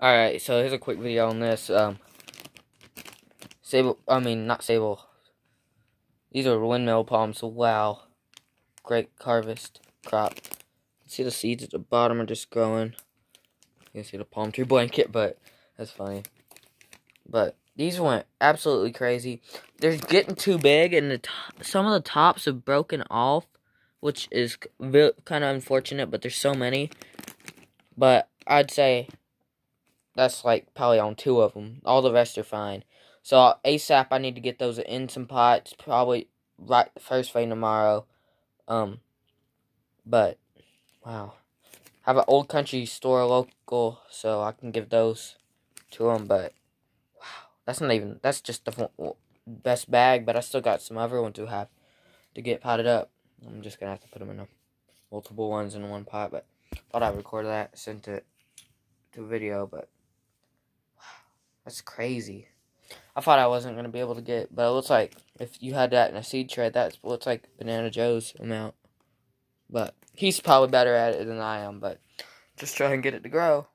Alright, so here's a quick video on this. Um, Sabal, I mean, not Sabal. These are windmill palms. Wow. Great harvest crop. See the seeds at the bottom are just growing. You can see the palm tree blanket, but that's funny. But these went absolutely crazy. They're getting too big, and the some of the tops have broken off, which is kind of unfortunate. But there's so many. But I'd say that's like probably on two of them. All the rest are fine. So ASAP, I need to get those in some pots. Probably right the first thing tomorrow. Um, but wow, I have an old country store local, so I can give those to them. But wow, that's not even. That's just the best bag. But I still got some other ones to have to get potted up. I'm just gonna have to put them in a, multiple ones in one pot. But thought I'd record that, sent it to video. But that's crazy. I thought I wasn't gonna be able to get, but it looks like if you had that in a seed tray, that looks like Banana Joe's amount. But he's probably better at it than I am. But just try and get it to grow.